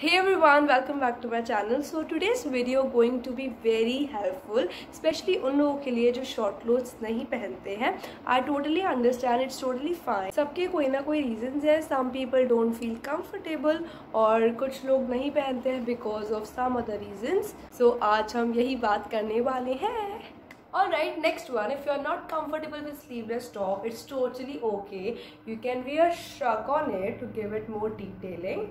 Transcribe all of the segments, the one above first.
hey everyone welcome back to my channel so today's video going to be very helpful especially उन लोगों के लिए जो short clothes नहीं पहनते हैं I totally understand it's totally fine सबके कोई ना कोई रीजन है some people don't feel comfortable और कुछ लोग नहीं पहनते हैं because of some other reasons so आज हम यही बात करने वाले हैं Alright, next one. If you're not comfortable with sleeveless top, it's totally okay. You can wear shrug on it to give it more detailing.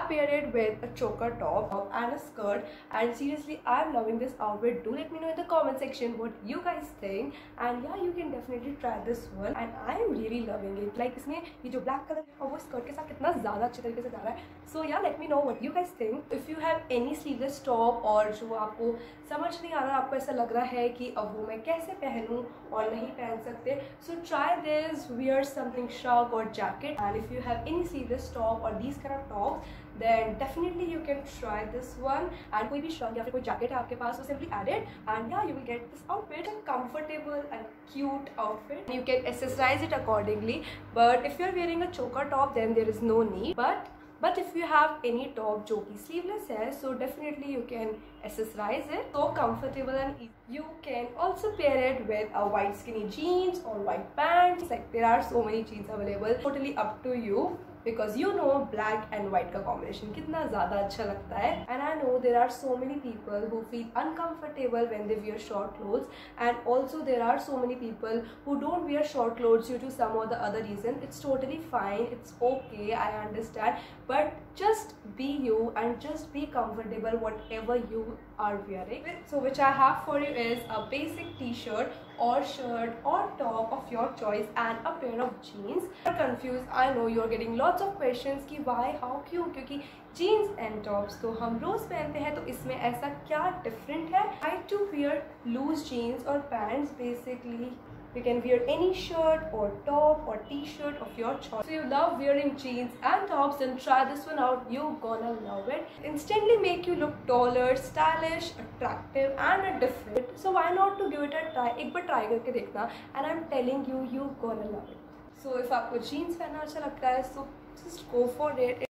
I paired it with a choker top and a skirt and seriously I'm loving this outfit. Do let me know in the comment section what you guys think and yeah you can definitely try this one and I am really loving it. Like इसमें ये जो black color है वो skirt के साथ कितना ज़्यादा अच्छे तरीके से जा रहा है. So yeah let me know what you guys think. If you have any sleeveless top और जो आपको समझ नहीं आ रहा आपको ऐसा लग रहा है कि अब वो मैं कैसे पहनूँ और नहीं पहन सकते so try this wear something shrug or jacket and if you have any sleeveless top or these kind of tops then definitely you can try this one and कोई भी shrug या फिर कोई jacket है आपके पास so simply add it and yeah you will get this outfit a comfortable and cute outfit you can accessorize it accordingly but if you're wearing a choker top then there is no need but but if you have any top जो कि sleeveless है definitely you can accessorize it so comfortable and easy you can also pair it with a white skinny jeans or white pants like there are so many jeans available totally up to you because you know black and white का combination कितना ज़्यादा अच्छा लगता है. And I know there are so many people who feel uncomfortable when they wear short clothes and also there are so many people who don't wear short clothes due to some other reason it's totally fine it's okay I understand but just be you and just be comfortable whatever you are wearing so which i have for you is a basic t-shirt or shirt or top of your choice and a pair of jeans you're confused i know you're getting lots of questions ki why how क्यों क्योंकि jeans and tops तो हम रोज पहनते हैं तो इसमें ऐसा क्या different है I to wear loose jeans or pants basically you can wear any shirt or top or t-shirt of your choice. So you love wearing jeans and tops then try this one out. You're gonna love it. Instantly make you look taller, stylish, attractive and different. So why not to give it a try? एक बार try करके देखना and I'm telling you, you're gonna love it. So if आपको jeans पहनना अच्छा लगता है so just go for it.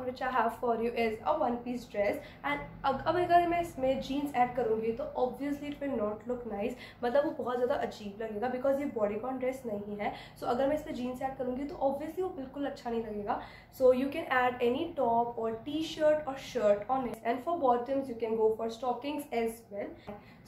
One which I have for you is a one piece dress and अब अगर मैं इसमें जीन्स ऐड करूँगी तो obviously it will not look nice मतलब वो बहुत ज़्यादा अजीब लगेगा बिकॉज़ ये बॉडीकॉन ड्रेस नहीं है. सो so, अगर मैं इसमें जीन्स ऐड करूँगी तो ऑब्वियसली वो बिल्कुल अच्छा नहीं लगेगा. So you can add any top और टी शर्ट और shirt on it and for bottoms you can go for stockings as well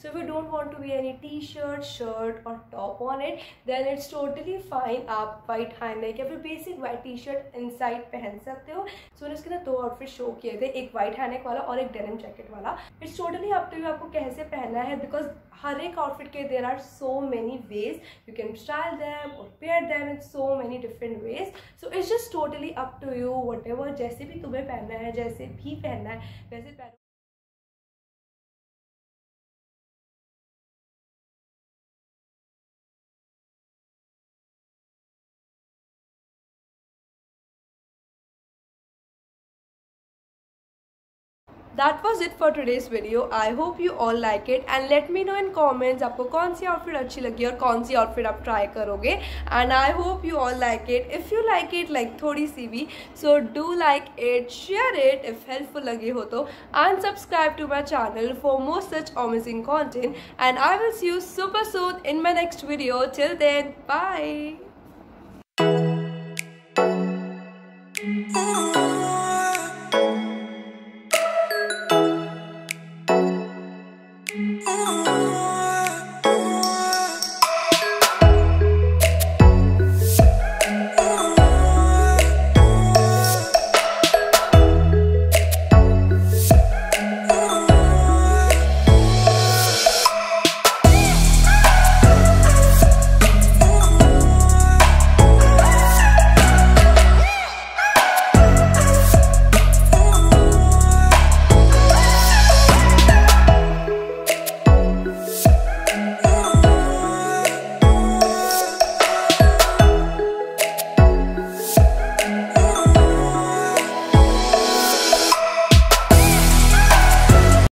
so if you don't want to wear any t-shirt shirt or top on it then it's totally fine. आप white high neck या फिर basic white t-shirt inside पहन सकते हो. सो मैंने उसके ना दो आउटफिट शो किए थे, एक वाइट हैनेक वाला और एक डेनिम जैकेट वाला। It's totally up to you आपको कैसे पहनना है बिकॉज़ हर एक आउटफिट के there are so many ways you can style them और pair them in so many different ways so it's just totally up to you what जैसे भी तुम्हें पहनना है, जैसे भी पहनना है, वैसे पहनो। That was it for today's video I hope you all like it and let me know in comments आपको कौन सी आउटफिट अच्छी लगी और कौन सी आउटफिट आप ट्राई करोगे. And I hope you all like it if you like it like थोड़ी सी भी so do like it share it if helpful लगे हो तो. And subscribe to my channel for most such amazing content and I will see you super soon in my next video chill then bye